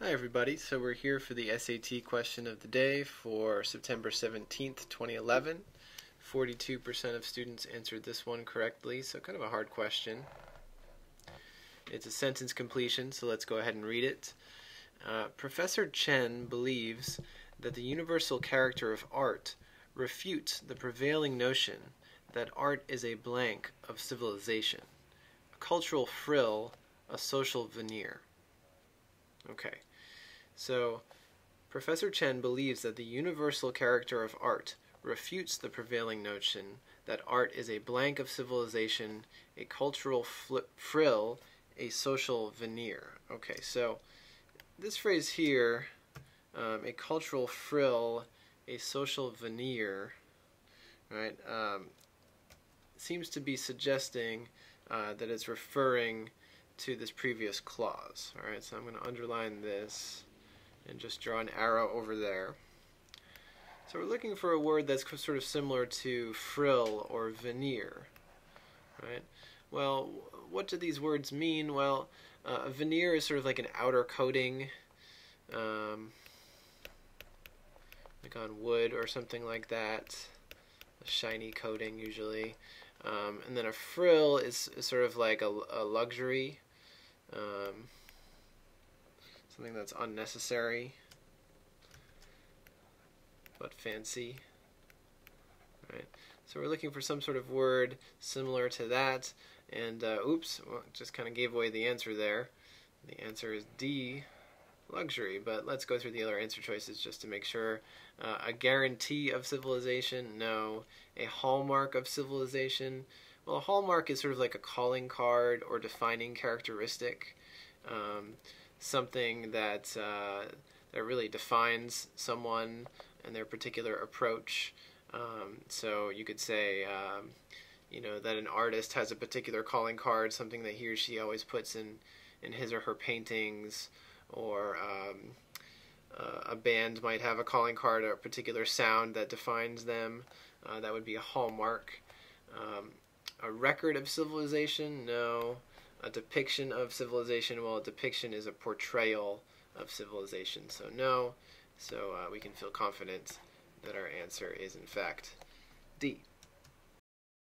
Hi everybody, so we're here for the SAT question of the day for September 17th, 2011. 42% of students answered this one correctly, so kind of a hard question. It's a sentence completion, so let's go ahead and read it. Uh, Professor Chen believes that the universal character of art refutes the prevailing notion that art is a blank of civilization, a cultural frill, a social veneer. Okay. So, Professor Chen believes that the universal character of art refutes the prevailing notion that art is a blank of civilization, a cultural frill, a social veneer. Okay, so this phrase here, um, a cultural frill, a social veneer, right, um, seems to be suggesting uh, that it's referring to this previous clause. All right, so I'm going to underline this and just draw an arrow over there. So we're looking for a word that's sort of similar to frill or veneer, right? Well, what do these words mean? Well, uh, a veneer is sort of like an outer coating, um, like on wood or something like that, a shiny coating usually. Um, and then a frill is, is sort of like a, a luxury. Um, something that's unnecessary but fancy. Right. So we're looking for some sort of word similar to that. And uh, oops, well, just kind of gave away the answer there. The answer is D, luxury. But let's go through the other answer choices just to make sure. Uh, a guarantee of civilization? No. A hallmark of civilization? Well, a hallmark is sort of like a calling card or defining characteristic. Um, something that uh, that really defines someone and their particular approach. Um, so you could say, um, you know, that an artist has a particular calling card, something that he or she always puts in in his or her paintings, or um, uh, a band might have a calling card or a particular sound that defines them. Uh, that would be a hallmark. Um, a record of civilization? No a depiction of civilization. Well, a depiction is a portrayal of civilization. So no. So uh, we can feel confident that our answer is in fact D.